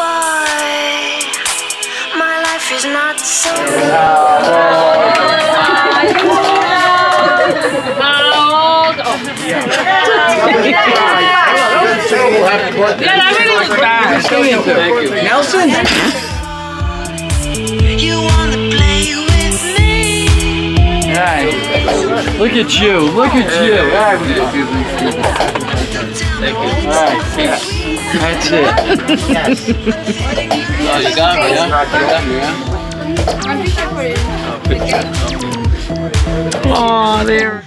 boy. My life is not so. Yeah, that was bad. Nelson? You wanna play with me? Alright. Look at you. Look at you. Alright. Alright. That's it. yes. Oh, you got me, huh? You got me, huh? Oh, there.